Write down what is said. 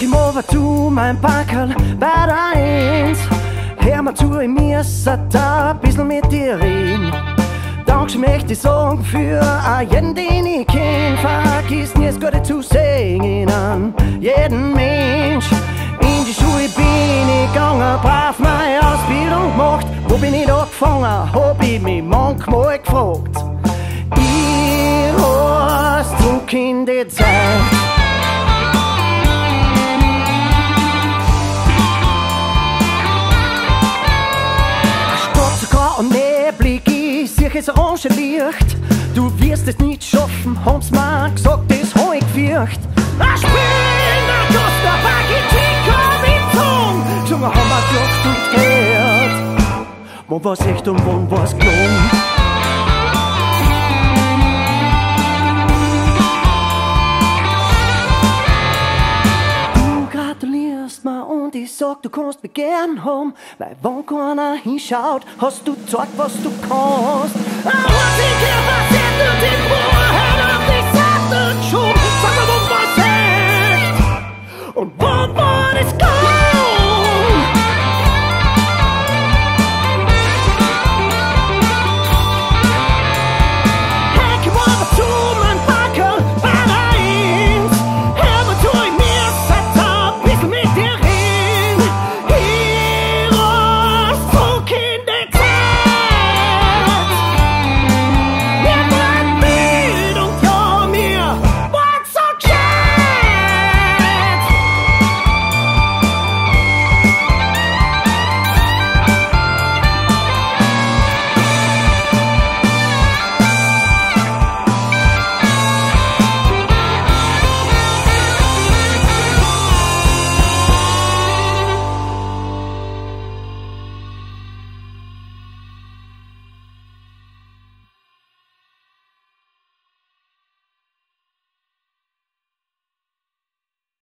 Aber du, mein Backerl, bei der Eins, hör mal zu, mir, muss da ein bisschen mit dir reden. Dank möchte ich sagen für jeden, den ich kenn. Vergiss nie das Gute zu singen an jeden Mensch. In die Schule bin ich gegangen, brav meine Ausbildung gemacht. Wo bin ich da gefangen, hab ich mich manchmal gefragt. Ich hast Druck du die Zeit. Ist, sieh es orange Licht. Du wirst es nicht schaffen, haben's mir gesagt, das hab ich gefürcht. Ich bin der Costa Pakitinko mit Ton. Junge, haben wir gelacht und gehört. Wann war's echt und wann war's gelungen? Und ich sag, du kannst mich gern haben. Weil wenn keiner hinschaut, hast du gezeigt, was du kannst.